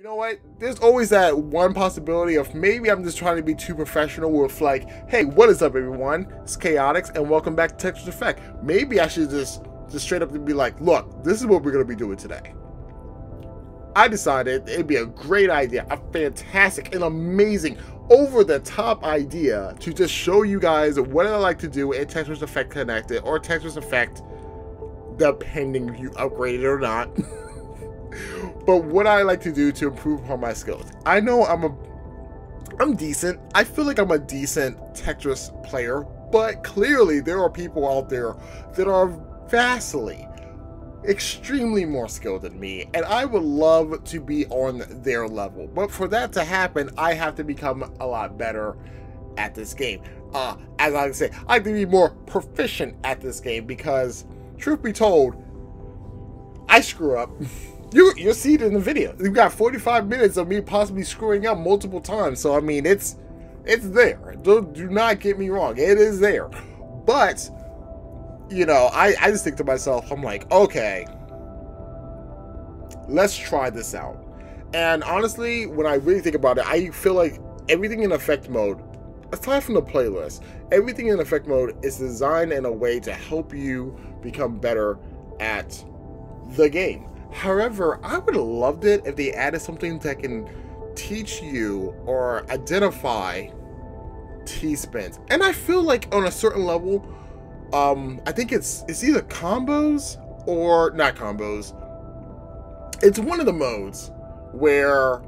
You know what? There's always that one possibility of maybe I'm just trying to be too professional with like, hey, what is up everyone? It's Chaotix and welcome back to Tetris Effect. Maybe I should just just straight up be like, look, this is what we're gonna be doing today. I decided it'd be a great idea, a fantastic and amazing, over the top idea to just show you guys what I like to do in Tetris Effect Connected or Tetris Effect, depending if you upgrade it or not. but what I like to do to improve upon my skills. I know I'm a I'm decent. I feel like I'm a decent Tetris player, but clearly there are people out there that are vastly extremely more skilled than me and I would love to be on their level. But for that to happen, I have to become a lot better at this game. Uh, as I say, I have to be more proficient at this game because, truth be told, I screw up. You you'll see it in the video. You've got 45 minutes of me possibly screwing up multiple times. So I mean, it's it's there. Do, do not get me wrong. It is there. But you know, I I just think to myself, I'm like, okay, let's try this out. And honestly, when I really think about it, I feel like everything in effect mode, aside from the playlist, everything in effect mode is designed in a way to help you become better at the game. However, I would have loved it if they added something that can teach you or identify T-spins. And I feel like on a certain level, um, I think it's it's either combos or not combos. It's one of the modes where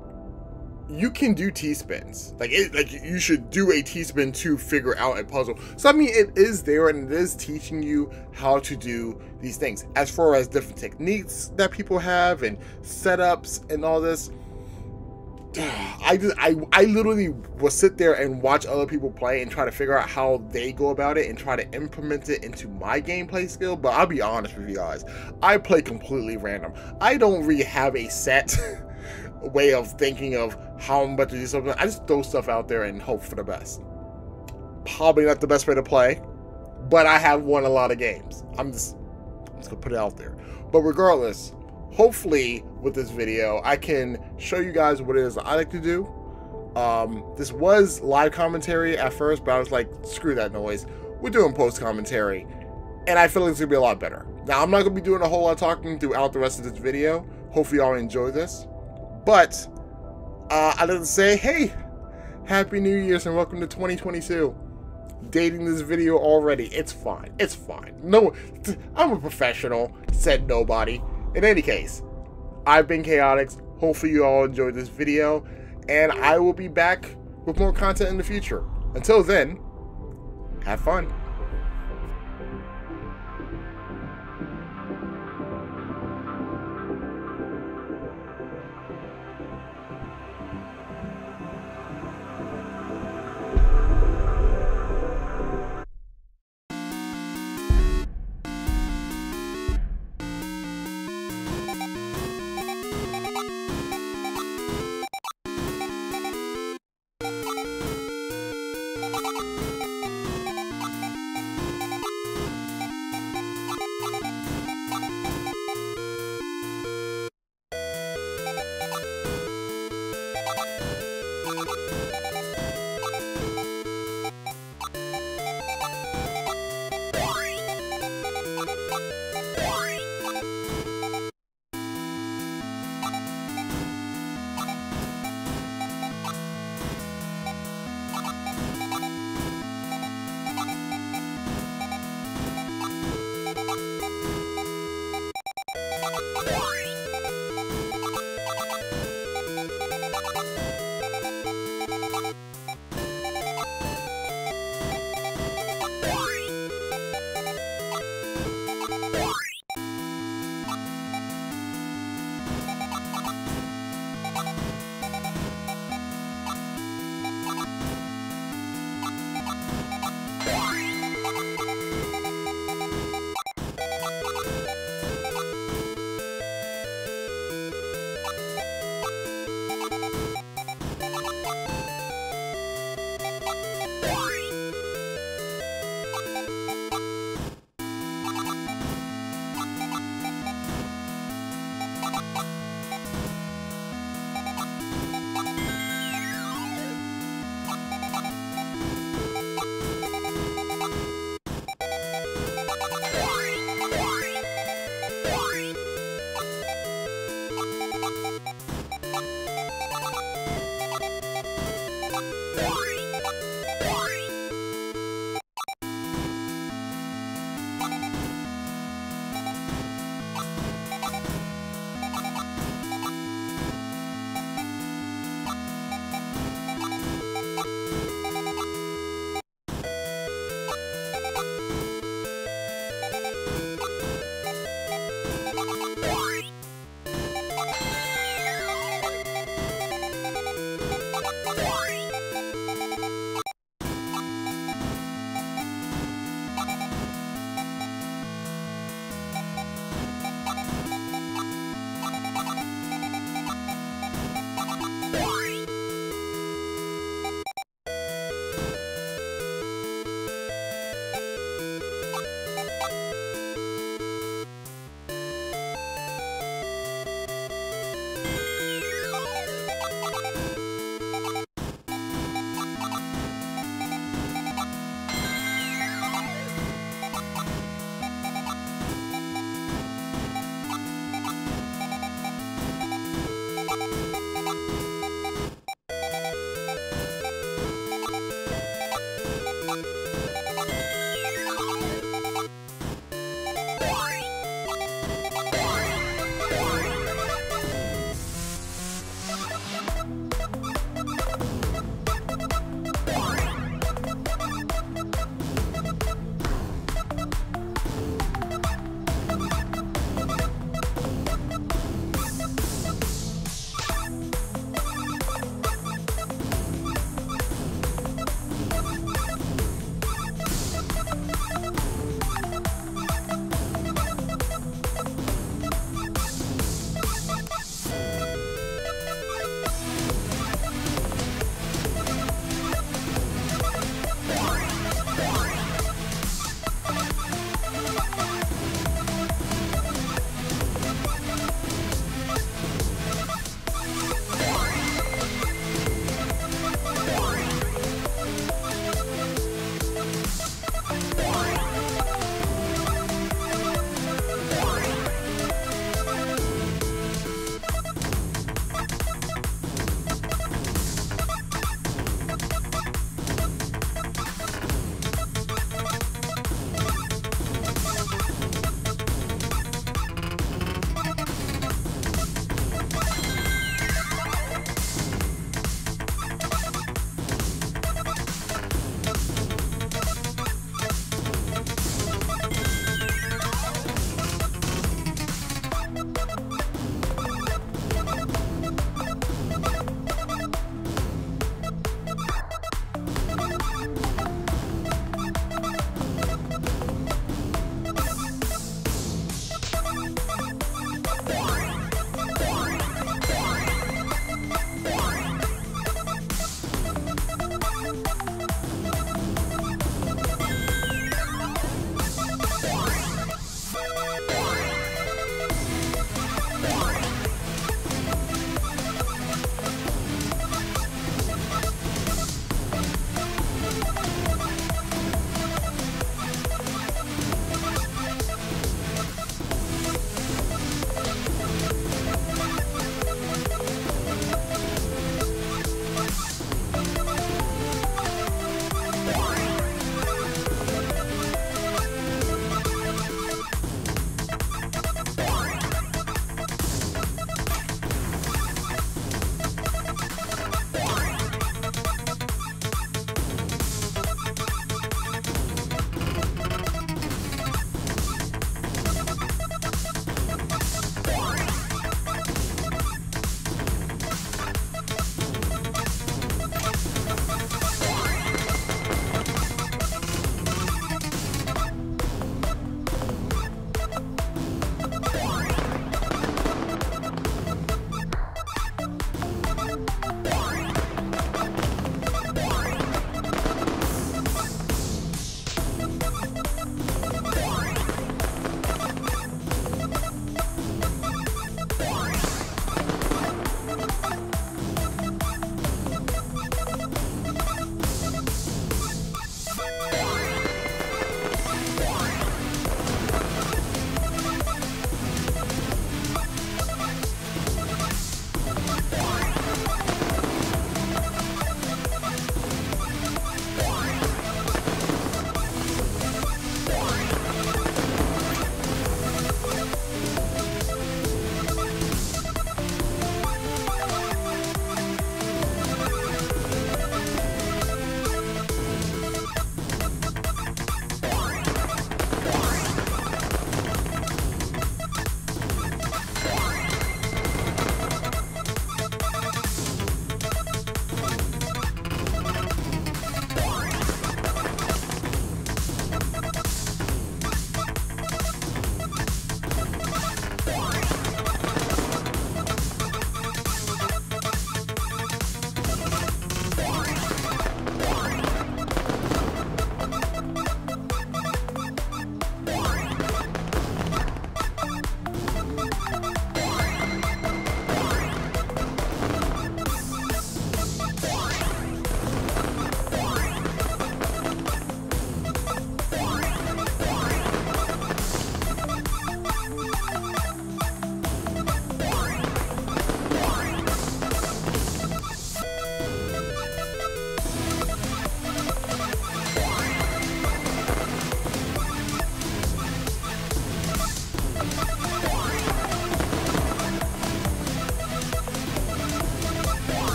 you can do T-spins. Like it, like you should do a T-spin to figure out a puzzle. So I mean, it is there and it is teaching you how to do these things. As far as different techniques that people have and setups and all this, I just I I literally will sit there and watch other people play and try to figure out how they go about it and try to implement it into my gameplay skill. But I'll be honest with you guys, I play completely random. I don't really have a set. way of thinking of how I'm about to do something. I just throw stuff out there and hope for the best. Probably not the best way to play, but I have won a lot of games. I'm just, I'm just gonna put it out there. But regardless, hopefully with this video, I can show you guys what it is I like to do. Um, this was live commentary at first, but I was like, screw that noise. We're doing post commentary, and I feel like it's gonna be a lot better. Now, I'm not gonna be doing a whole lot of talking throughout the rest of this video. Hopefully, y'all enjoy this. But uh, I didn't say, hey, Happy New Year's and welcome to 2022. Dating this video already. It's fine. It's fine. No, I'm a professional, said nobody. In any case, I've been Chaotix. Hopefully you all enjoyed this video, and I will be back with more content in the future. Until then, have fun.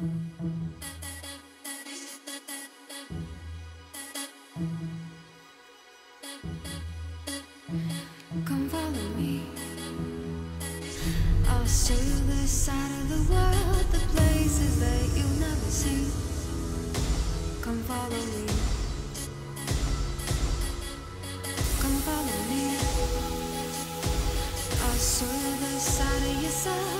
Come follow me. I'll show you the side of the world, the places that you'll never see. Come follow me. Come follow me. I'll show you the side of yourself